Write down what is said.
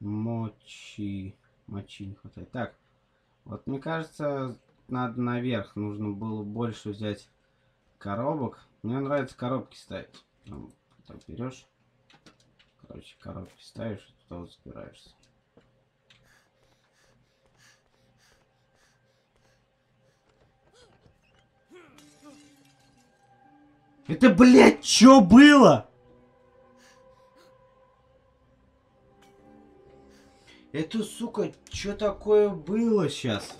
Мочи. Мочи не хватает. Так. Вот мне кажется, надо наверх. Нужно было больше взять коробок. Мне нравится коробки ставить. Так берешь. Короче, коробки ставишь и туда вот забираешься. Это, блядь, что было? Это, сука, что такое было сейчас?